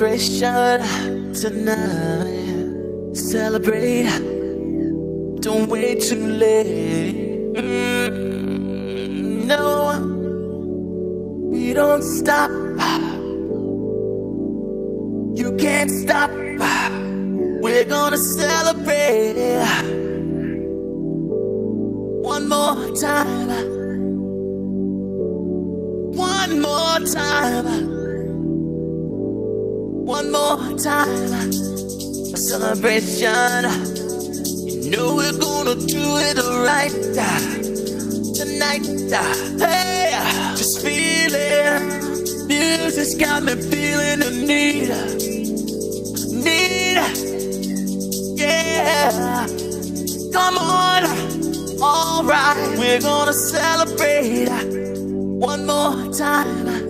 celebration tonight. Celebrate. Don't wait too late. Mm, no, we don't stop. You can't stop. We're gonna celebrate one more time. One more time. One more time. A celebration. You know we're gonna do it right tonight. Hey, just feeling. Music's got me feeling the need. Need. Yeah. Come on. Alright, we're gonna celebrate one more time.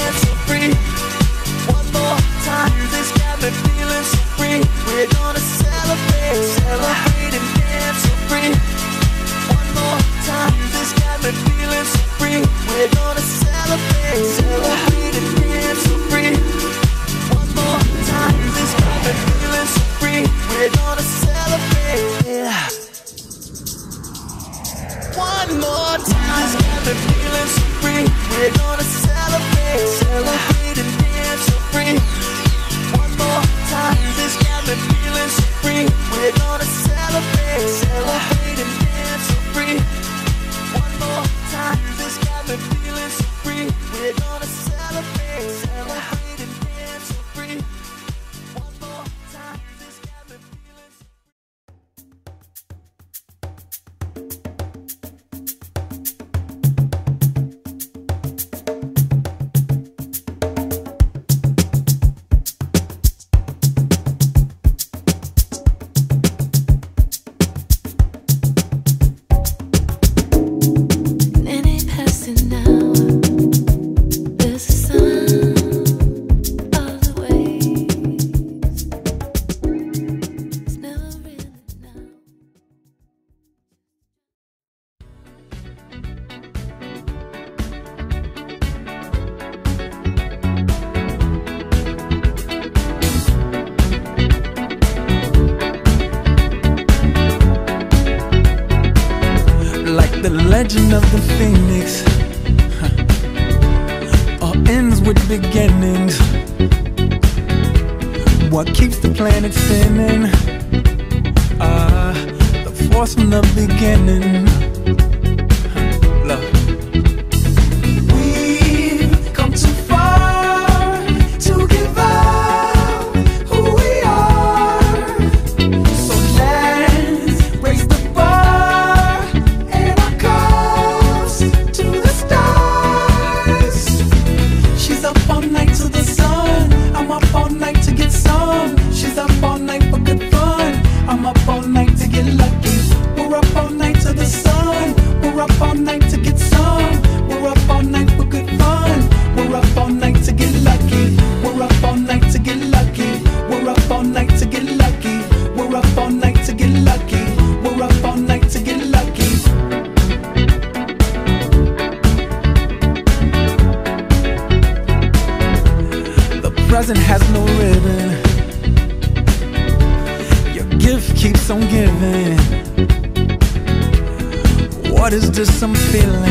Free one more time. Music's got me feeling so free. We're gonna celebrate, celebrate and dance so free. One more time. This cabin feels free. We're gonna celebrate. Celebrate and dance so free. One more time. Music's got me feeling so free. We're gonna celebrate. Celebrate and dance so free. One more time. Music's got me feeling so free. We're from the beginning. Feeling?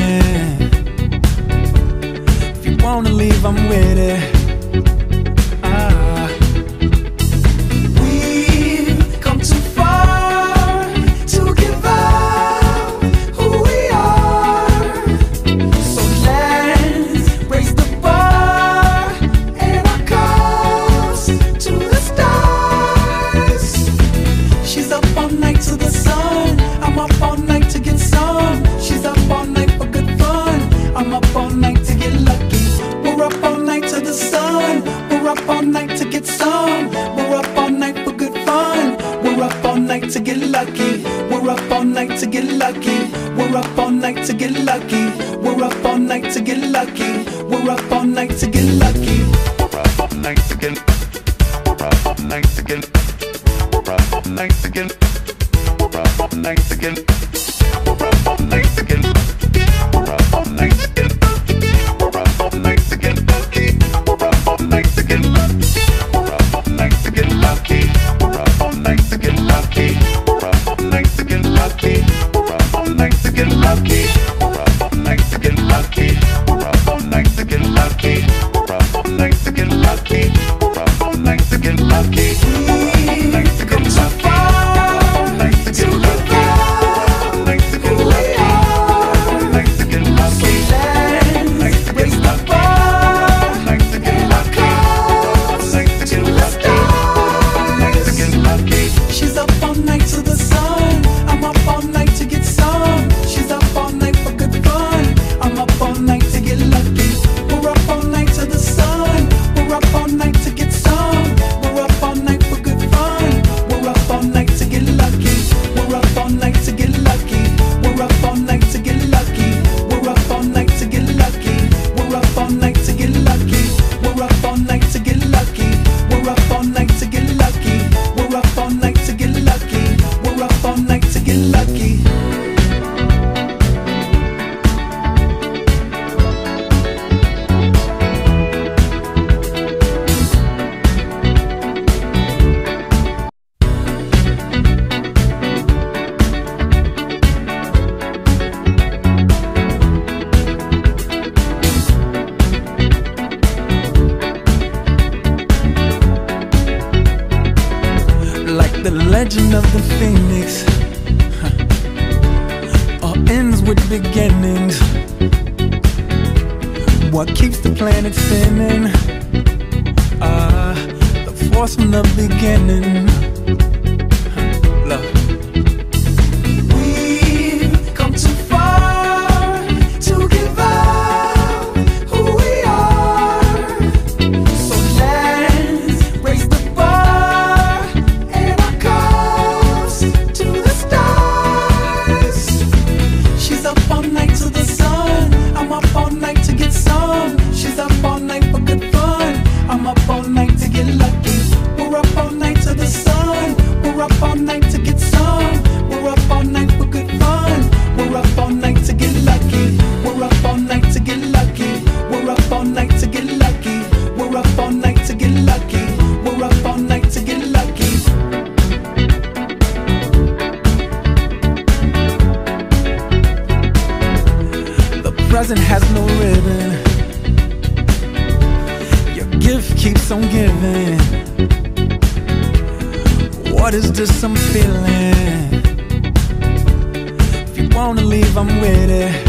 Wanna leave, I'm with it.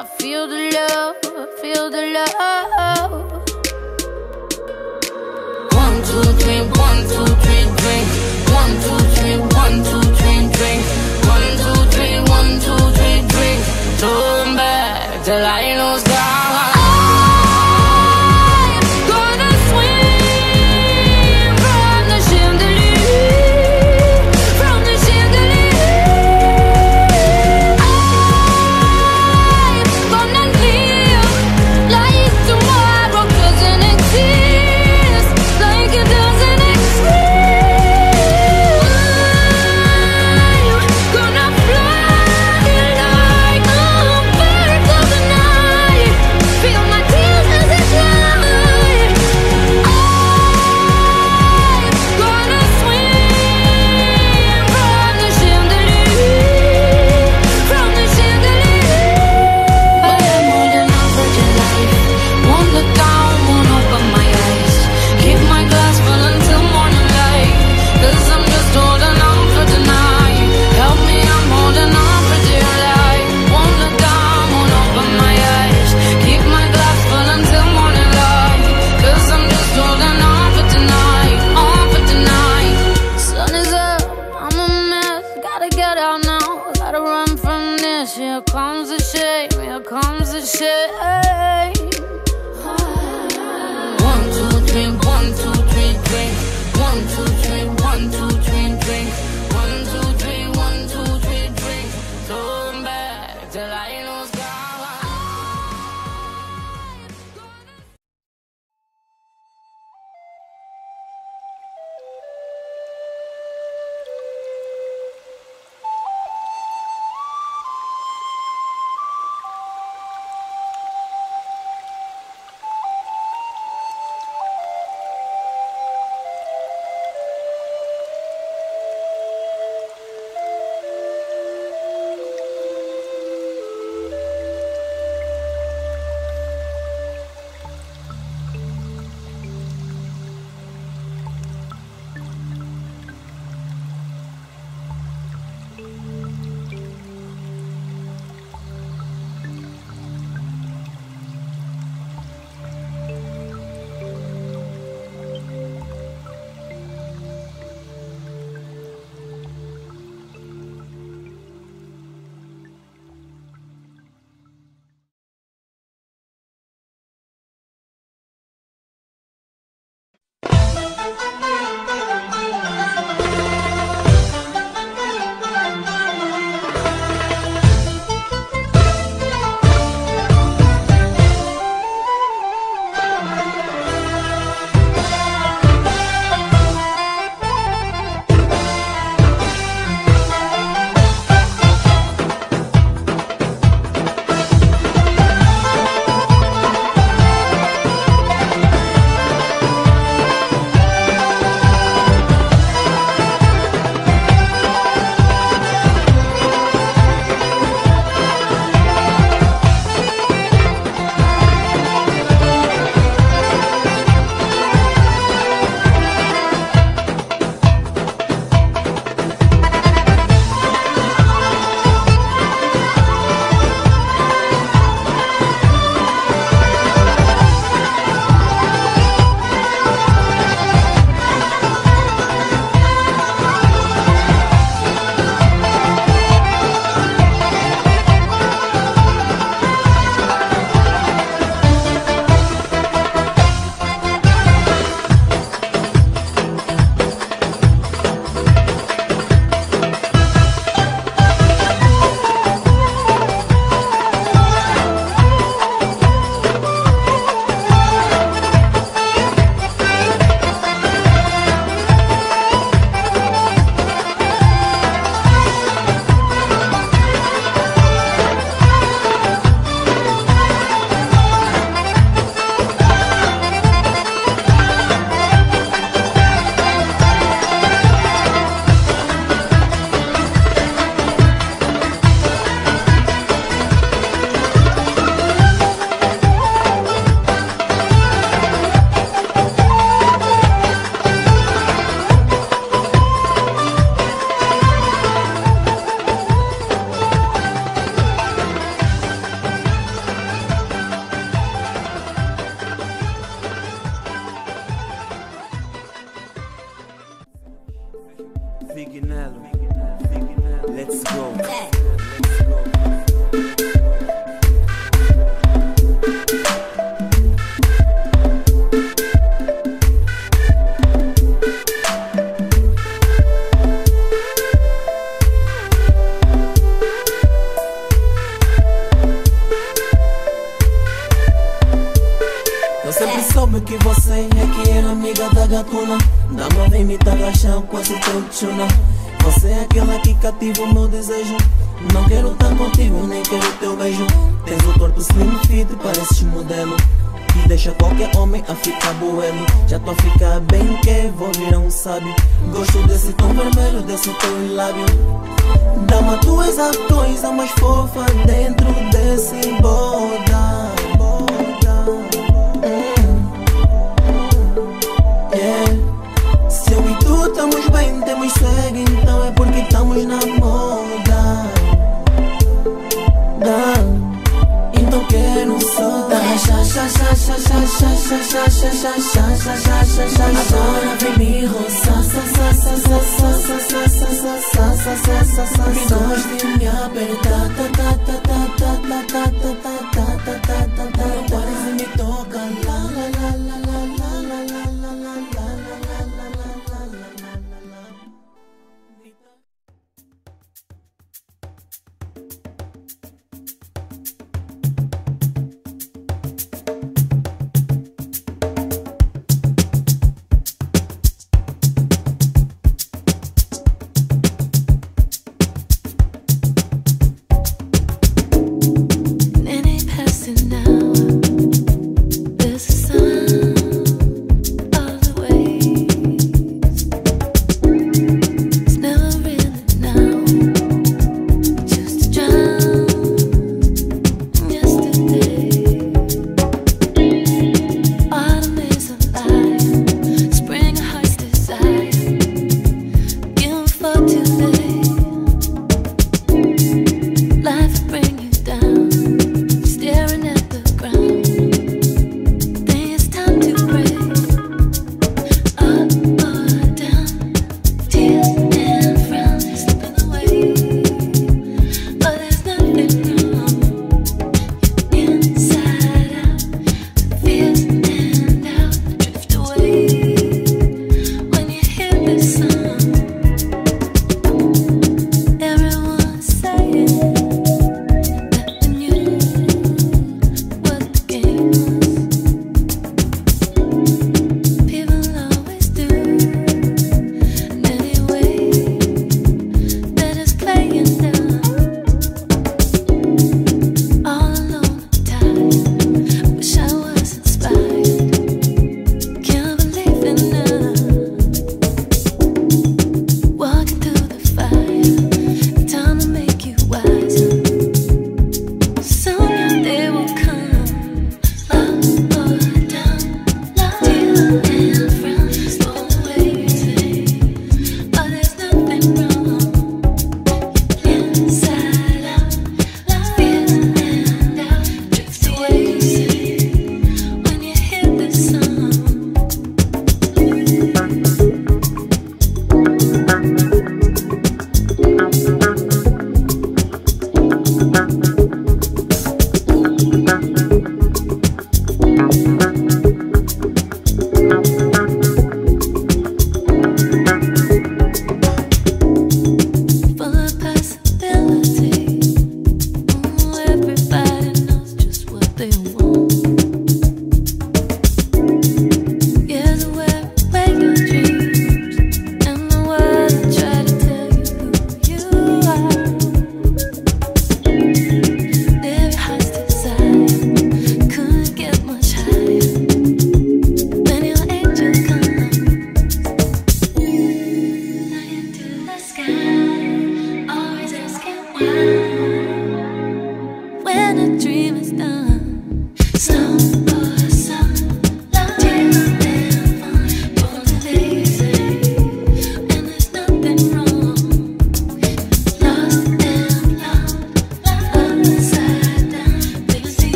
I feel the love, feel the love. One, two, three, one, two, three, drink. One, two, three, one, two, three, drink. One, two, three, one, two, three, drink. Turn back, the I knows God. shame. One, two, three, one, two, three, three. One, two, three, one, two, three. Chuna Você é aquela que cativa o meu desejo. Não quero estar contigo, nem quero teu beijo. Tens o corpo slim fit, pareces modelo. E deixa qualquer homem a ficar boelo Já tô a ficar bem que vou virar um sábio. Gosto desse tom vermelho, desse teu lábio. Dama, tu és a coisa mais fofa dentro desse boda estamos na moda. Então quero só Agora vem me roçar Me gosta de me apertar